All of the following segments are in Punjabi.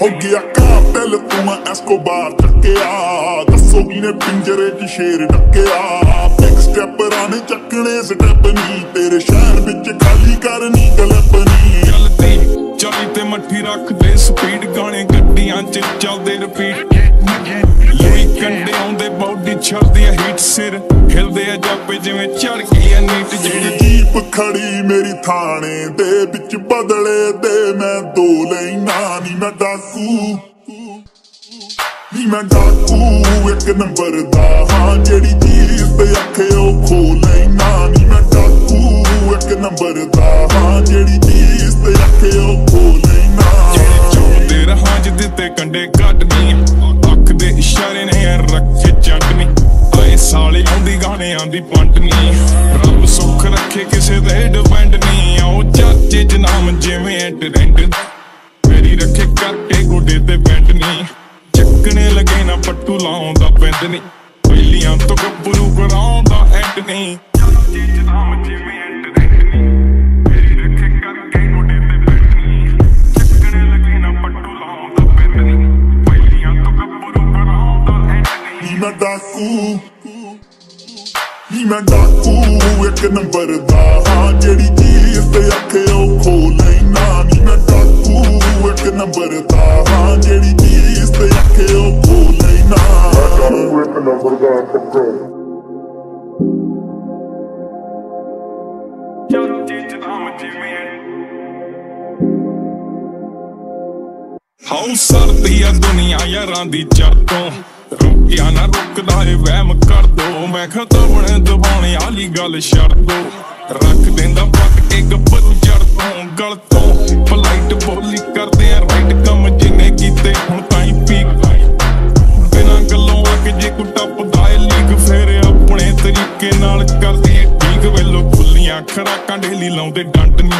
ਹੋ। ਗਿਆ ਕਾਤਲ ਤੂੰ ਮੈਂ ਐਸਕੋਬਾਰ ਟੱਕਿਆ ਦੱਸੋ ਕਿਨੇ ਪਿੰਜਰੇ 'ਚ ਸ਼ੇਰ ਡੱਕਿਆ ਬਿਗ ਸਟੈਪਰਾਂ ਨੇ ਚੱਕਣੇ ਸਟੈਪ ਨਹੀਂ ਤੇਰੇ ਸ਼ਹਿਰ ਵਿੱਚ ਖਾਲੀ ਕਰਨੀ ਗਲਪਨੀ ਚੱਲਦੀ ਚਾਲੀ ਤੇ ਮੱਠੀ ਰੱਖਦੇ ਸਪੀਡ ਗਾਣੇ ਗੱਡੀਆਂ 'ਚ ਚੱਲਦੇ ਰਿਪੀਟ ਲੋਈ ਕੰਡੇ ਆਉਂਦੇ ਬੌਡੀ ਛੱਡਦੀ ਹੀਟ ਸਿਰ। ਖਿਲਦੇ ਆ ਜਾਪੇ ਜਿਵੇਂ ਚੜ ਖੜੀ ਮੇਰੀ ਥਾਣੇ ਦੇ ਵਿੱਚ ਬਦਲੇ ਦੇ ਮੈਂ ਦੋ ਲੈਣਾ ਨੀ, ਮੈਂ ਡਾਕੂ। ਨੀ, ਮੈਂ ਡਾਕੂ, ਇੱਕ ਨੰਬਰ ਦਾ ਹਾਂ, ਜਿਹੜੀ ਚੀਜ਼ ਤੇ ਅੱਖੇ ਉਹ ਖੋ ਲੈਣਾ ਨੀ, ਮੈਂ ਡਾਕੂ, ਇੱਕ ਨੰਬਰ ਦਾ ਹਾਂ, ਜਿਹੜੀ ਚੀਜ਼ ਤੇ ਅੱਖੇ ਉਹ ਖੋ ਲੈਣਾ। ਚੋਦੇ ਰਹਾਂ ਜਿ ਦਿੱਤੇ ਕੰਡੇ ਕੱਢਨੀ ਅੱਖ ਦੇ ਇਸ਼ਾਰੇ ਨੇ ਰੱਖੇ ਚਟਨੀ। ਆਏ ਸਾਲੇ ਆਉਂਦੀ ਗਾਣੇ ਆਂਦੀ ਪੰਟਨੀ ਰੱਬ ਸੁੱਖ ਰੱਖੇ ਕਿਸੇ ਦੇ ਡਿਪੈਂਡ ਨਹੀਂ ਆਓ ਚਾਚੇ ਜਨਾਮ ਜਿਵੇਂ ਟ੍ਰੈਂਡ ਮੇਰੀ ਰੱਖੇ ਕਰਕੇ ਗੋਡੇ ਤੇ ਬੈਂਡ ਨਹੀਂ। ਚੱਕਣੇ ਲੱਗੇ ਨਾ ਪੱਟੂ ਲਾਉਂਦਾ ਪੈਂਦ ਨਹੀਂ। ਪਹਿਲੀਆਂ ਤੋਂ ਗੱਭਰੂ ਕਰਾਉਂਦਾ ਐਂਡ ਨਹੀਂ। ਚਾਚੇ ਜਨਾਮ ਜਿਵੇਂ ਪਹਿਲੀਆਂ ਤੋਂ ਗੱਭਰੂ ਕਰਾਉਂਦਾ ਐਂਡ ਨਹੀਂ। ਨੀ ਮੈਂ ਡਾਕੂ। ਨੀ ਮੈਂ ਡਾਕੂ ਇੱਕ ਨੰਬਰ ਦਾ। ਹਾਂ ਜਿਹੜੀ ਚੀਜ਼ ਤੇ ਅੱਖੇ ਉਹ ਖੋ ਲੈਣਾ ਨੀ ਮੈਂ ਡਾਕੂ ਇੱਕ ਨੰਬਰ ਦਾ। ਹਾਂ ਜਿਹੜੀ ਚੀਜ਼ ਤੇ ਅੱਖੇ ਉਹ ਖੋ ਲੈਣਾ। ਇੱਕ ਨੰਬਰ ਦਾ ਪੱਕਾ। ਜਨਾਮ ਜਿਵੇਂ ਸਰਦੀ ਆ ਦੁਨੀਆ ਯਾਰਾਂ ਦੀ ਚਰਤੋਂ ਰੁਕਿਆ ਨਾ ਰੁਕਦਾ ਏ, ਵਹਿਮ ਕਰ ਦੋ। ਮੈਂ ਖਤਵਣ ਦਬਾਉਣੇ ਵਾਲੀ ਗੱਲ ਛੱਡ ਦੋ। ਰੱਖ ਦਿੰਦਾ ਪੱਟ ਕੇ ਗੱਭਰੂ ਜੜ ਤੋਂ, ਗਲ ਤੋਂ। ਫਲਾਈਟ ਬੋਲੀ ਕਰਦੇ ਆ ਰਾਈਟ ਕੰਮ ਜਿਨੇ ਕੀਤੇ ਹੁਣ ਤਾਈ ਪੀਕ ਬਿਨਾਂ ਗੱਲੋਂ ਆ ਕੇ ਜੇ ਕੋ ਟੱਪਦਾ ਏ, ਲੀਕ ਫੇਰ ਆਪਣੇ ਤਰੀਕੇ ਨਾਲ ਕਰਦੀ ਏ, ਠੀਕ। ਵੇਲੋ ਖੁੱਲੀਆਂ ਖੜਾਕਾਂ ਢੇਲੀ ਲਾਉਂਦੇ ਡੰਡ ਨੀ।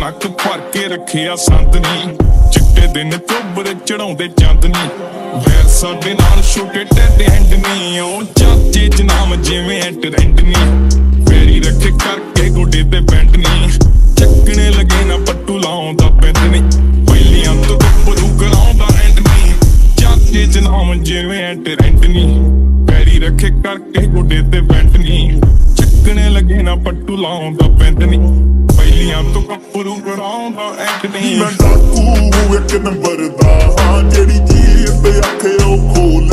ਨੱਕ ਭਰ ਕੇ ਰੱਖਿਆ ਸੰਤ ਚਿੱਟੇ ਦਿਨ ਚੋਬਰ ਚੜਾਉਂਦੇ ਚੰਦ ਵੈਰ ਸਾਡੇ ਨਾਲ ਛੋਟੇ ਟੈਡੇ ਹੈਂਡ ਨੀ। ਉਹ ਚਾਚੇ ਜਨਾਮ ਜਿਵੇਂ ਟ੍ਰੈਂਡ ਨੀ। ਫੇਰੀ ਰੱਖੇ ਕਰਕੇ ਗੋਡੇ ਤੇ ਬੈਂਡ ਨੀ। ਚੱਕਣੇ ਲੱਗੇ ਨਾ ਪੱਟੂ ਲਾਉਂਦਾ ਪੈਂਦ ਨੀ। ਪਹਿਲੀਆਂ ਤੋਂ ਗੱਭਰੂ ਕਰਾਉਂਦਾ ਐਂਡ ਨੀ। ਚਾਚੇ ਜਨਾਮ ਜਿਵੇਂ ਟ੍ਰੈਂਡ ਨੀ। ਪੈਰੀ ਰੱਖੇ ਕਰਕੇ ਗੋਡੇ ਤੇ ਬੈਂਡ ਨੀ। ਚੱਕਣੇ ਲੱਗੇ ਨਾ ਪੱਟੂ ਲਾਉਂਦਾ ਪੈਂਦ ਨੀ। ਪਹਿਲੀਆਂ ਤੋਂ ਗੱਭਰੂ ਕਰਾਉਂਦਾ ਐਂਡ ਮੈਂ ਡਾਕੂ ਇੱਕ ਨੰਬਰ ਦਾ ਹਾਂ, ਜਿਹੜੀ ਚੀਜ਼ ਤੇ ਅੱਖੇ ਉਹ ਖੋਲ